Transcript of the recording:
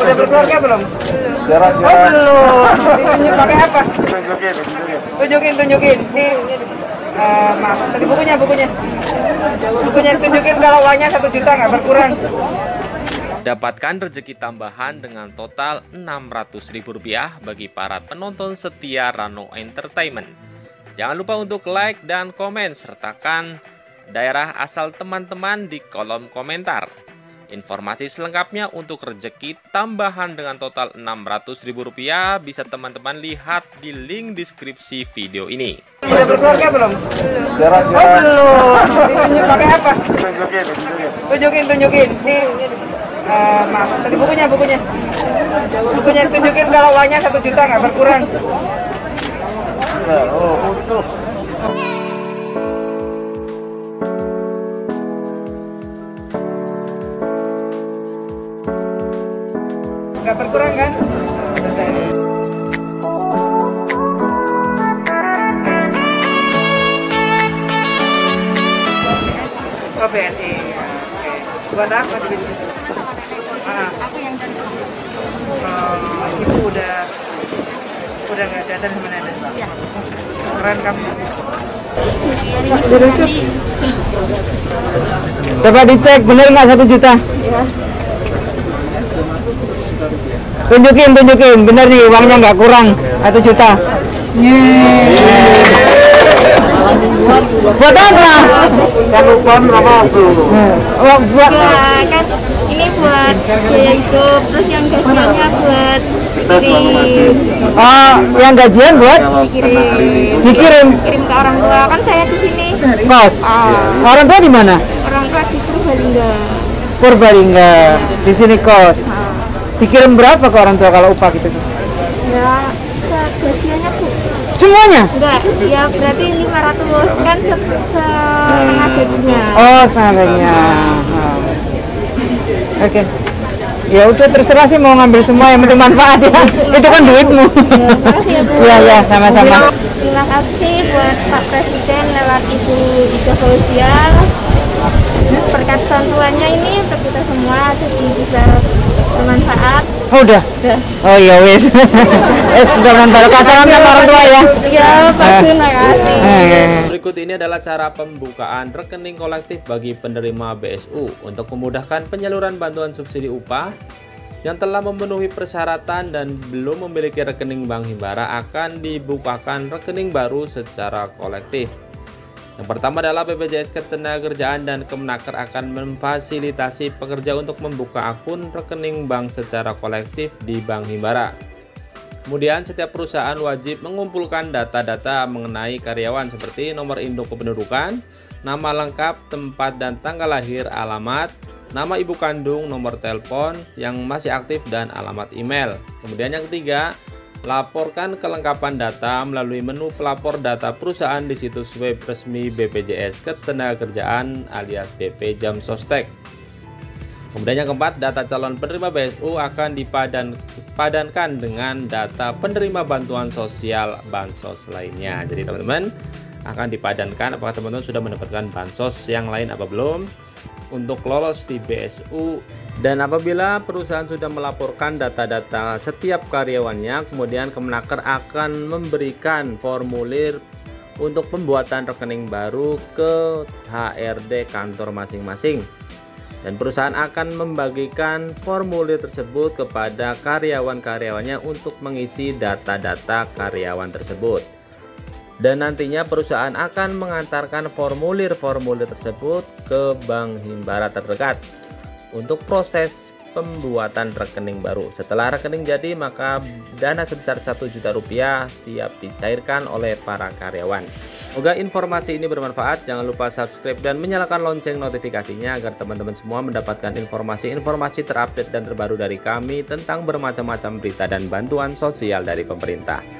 Udah berkeluarga belum? Jarak Oh belum. Ditunjuk pakai apa? Tunjukin, tunjukin. Ini eh, maaf. Tadi bukunya, bukunya. Bukunya tunjukin kalau uangnya satu juta nggak berkurang. Dapatkan rezeki tambahan dengan total Rp600.000 bagi para penonton setia Rano Entertainment. Jangan lupa untuk like dan komen sertakan daerah asal teman-teman di kolom komentar. Informasi selengkapnya untuk rezeki tambahan dengan total Rp600.000 bisa teman-teman lihat di link deskripsi video ini. Udah berkeluarga belum? Jarak Oh belum. Ditunjuk pakai apa? Tunjukin, tunjukin. Ini eh, maaf. Tadi bukunya, bukunya. Bukunya tunjukin kalau uangnya satu juta nggak berkurang. Oh, untuk. Berkurang kan? Oh BSI. Oke. Buat apa di sini? Ah. Oh, ibu udah udah nggak ada dan mana ada? Keren kamu. Coba dicek bener nggak satu juta? Tunjukin, tunjukin, bener nih uangnya nggak kurang satu juta. Buat apa? Kan lupa berapa belum? Oh, buat Ya kan ini buat biaya hidup, terus yang gajiannya buat dikirim, oh, yang gajian buat dikirim, dikirim kirim ke orang tua. Kan saya di sini kos. Orang tua di mana? orang tua di Purbalingga. Purbalingga. Di sini kos. Dikirim berapa ke orang tua kalau upah gitu? Ya gajiannya bu, Semuanya? enggak, ya berarti 500 kan se setengah gajinya. Oh, setengahnya. Ah. Oke. Ya udah terserah sih mau ngambil semua yang penting manfaat ya. Itu kan duitmu. Ya Bu. Iya, iya, sama-sama. Terima kasih buat Pak Presiden lewat Ibu Ida Fauziah. Berkat bantuannya ini untuk kita semua. Oh, udah. Udah. Oh iya wes. Es udah pasangan sama orang tua ya. Ya, Pak terima kasih. Eh, Berikut ini adalah cara pembukaan rekening kolektif bagi penerima BSU untuk memudahkan penyaluran bantuan subsidi upah yang telah memenuhi persyaratan dan belum memiliki rekening Bank Himbara akan dibukakan rekening baru secara kolektif. Yang pertama adalah BPJS Ketenagakerjaan dan Kemenaker akan memfasilitasi pekerja untuk membuka akun rekening bank secara kolektif di Bank Himbara. Kemudian setiap perusahaan wajib mengumpulkan data-data mengenai karyawan seperti nomor induk kependudukan, nama lengkap, tempat dan tanggal lahir, alamat, nama ibu kandung, nomor telepon yang masih aktif dan alamat email. Kemudian yang ketiga, laporkan kelengkapan data melalui menu pelapor data perusahaan di situs web resmi BPJS Ketenagakerjaan alias BP Jam Sostek. Kemudian yang keempat, data calon penerima BSU akan dipadan, dipadankan dengan data penerima bantuan sosial bansos lainnya. Jadi teman-teman akan dipadankan apakah teman-teman sudah mendapatkan bansos yang lain apa belum untuk lolos di BSU dan apabila perusahaan sudah melaporkan data-data setiap karyawannya kemudian Kemenaker akan memberikan formulir untuk pembuatan rekening baru ke HRD kantor masing-masing dan perusahaan akan membagikan formulir tersebut kepada karyawan-karyawannya untuk mengisi data-data karyawan tersebut. Dan nantinya perusahaan akan mengantarkan formulir-formulir tersebut ke bank himbara terdekat untuk proses pembuatan rekening baru. Setelah rekening jadi, maka dana sebesar 1 juta rupiah siap dicairkan oleh para karyawan. Semoga informasi ini bermanfaat. Jangan lupa subscribe dan menyalakan lonceng notifikasinya agar teman-teman semua mendapatkan informasi-informasi terupdate dan terbaru dari kami tentang bermacam-macam berita dan bantuan sosial dari pemerintah.